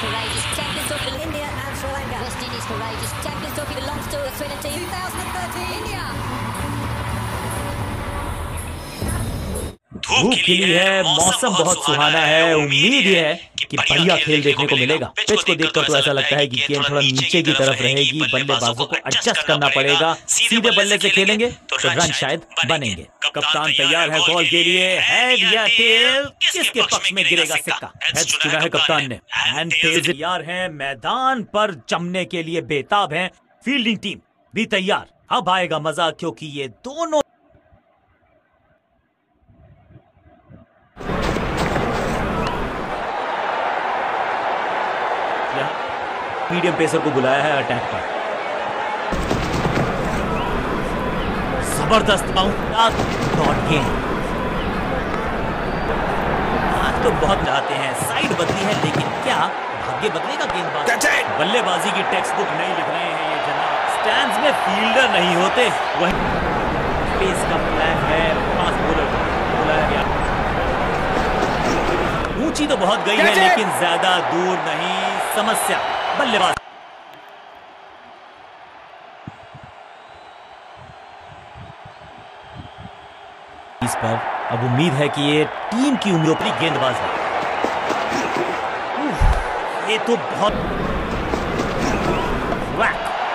Courageous. Champions Trophy. India and Sri Lanka. West Indies courageous. Champions Trophy belongs to Australian team. 2013. India. धूप खिली है मौसम बहुत सुहाना है उम्मीद ये है कि बढ़िया खेल देखने को मिलेगा पिच को देखकर तो ऐसा लगता है कि गेंद थोड़ा नीचे की तरफ़ रहेगी बल्लेबाजों को एडजस्ट करना पड़ेगा सीधे बल्ले से खेलेंगे तो रन शायद बनेंगे। कप्तान तैयार है बॉल के लिए। हेड या टेल किसके पक्ष में गिरेगा सिक्का? हेड चुना है कप्तान ने। एंड तैयार है मैदान पर जमने के लिए बेताब है। फील्डिंग टीम भी तैयार। अब आएगा मज़ा क्योंकि ये दोनों मीडियम पेसर को बुलाया है अटैक पर। ज़बरदस्त डॉट गेम आज तो बहुत चाहते हैं साइड बदली है लेकिन क्या भाग्य बदलेगा गेंदबाज? बल्लेबाजी की टेक्स्ट बुक नहीं लिख रहे हैं ये जनाब। स्टैंड में फील्डर नहीं होते। वही पेस का प्लान है। फास्ट बॉलर बुलाया गया ऊँची तो बहुत गई है लेकिन ज़्यादा दूर नहीं। समस्या बल्लेबाज। पर। अब उम्मीद है कि ये टीम की उम्रोपरी गेंदबाज है। ये तो बहुत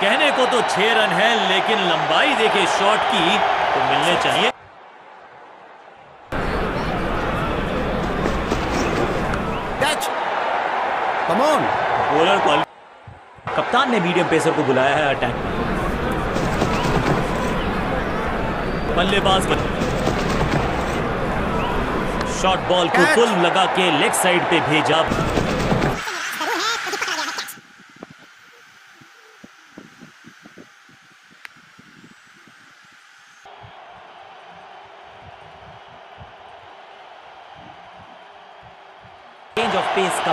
कहने को तो छह रन है लेकिन लंबाई देखे शॉट की तो मिलने चाहिए। बॉलर को कप्तान ने मीडियम पेसर को बुलाया है अटैक बल्लेबाज शॉट बॉल को. फुल लगा के लेग साइड पे भेजा चेंज ऑफ़ पेस का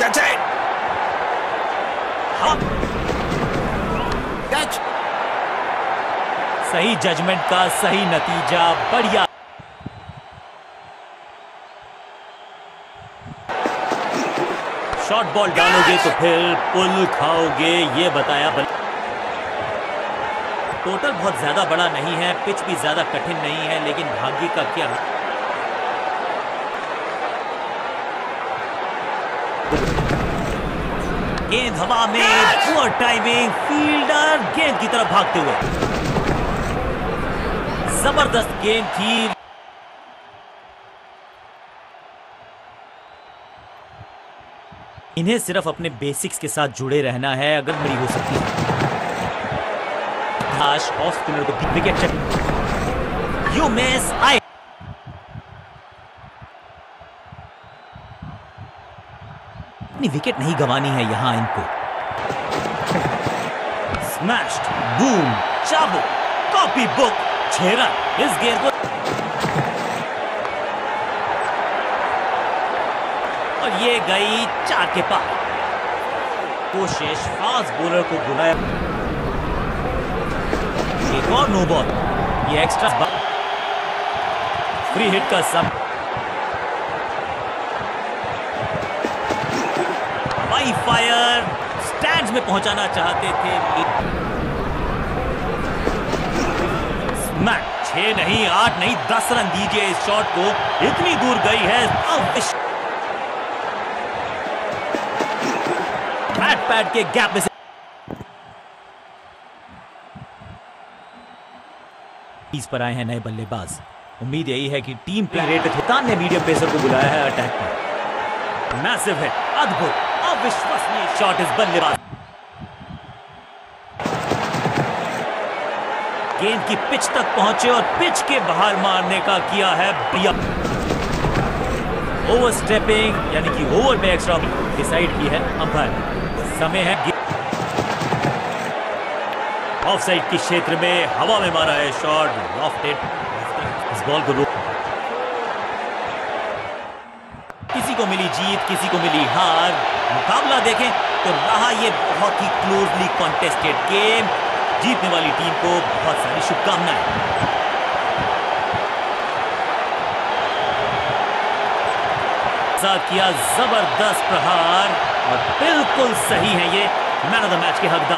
Catch it. हाँ, Catch. सही जजमेंट का सही नतीजा बढ़िया शॉर्ट बॉल डालोगे तो फिर पुल खाओगे, ये बताया बल टोटल बहुत ज़्यादा बड़ा नहीं है पिच भी ज़्यादा कठिन नहीं है, लेकिन भाग्य का क्या गेंद हवा में पुअर टाइमिंग फील्डर गेंद की तरफ़ भागते हुए। ज़बरदस्त गेंद थी इन्हें सिर्फ़ अपने बेसिक्स के साथ जुड़े रहना है, अगर बड़ी हो सकती है। ऑफ़ स्पिनर को विकेट चेक यू मिस आई अपनी विकेट नहीं गंवानी है यहाँ इनको। स्मैश्ड बूम चाबू कॉपी बुक छेरा इस गेंद को और ये गई चार के पार। कोशिश फास्ट बॉलर को बुलाया। एक और नो बॉल ये एक्स्ट्रा फ्री हिट का सब। हवाई फायर स्टैंड में पहुंचाना चाहते थे। स्मैक छह नहीं, आठ नहीं, दस रन दीजिए इस शॉट को। इतनी दूर गई है। अब पैड के गैप में से इस पर आए हैं नए बल्लेबाज। उम्मीद यही है कि टीम प्ले रेट कप्तान ने मीडियम पेसर को बुलाया है अटैक पर। मैसिव है अद्भुत, अविश्वसनीय शॉट इस बल्लेबाज। गेंद की पिच तक पहुँचे और पिच के बाहर मारने का किया है ओवर स्टेपिंग यानी कि ओवर में एक्स्ट्रा डिसाइड की है अंपायर समय है। ऑफ़ साइड के क्षेत्र में हवा में मारा है शॉट। लॉफ्टेड इस बॉल को रोक किसी को मिली जीत, किसी को मिली हार। मुकाबला देखें तो रहा ये बहुत ही क्लोजली कॉन्टेस्टेड गेम जीतने वाली टीम को बहुत सारी शुभकामनाएँ। साथ किया ज़बरदस्त प्रहार। और बिल्कुल सही है ये। मैन ऑफ़ द मैच के हकदार।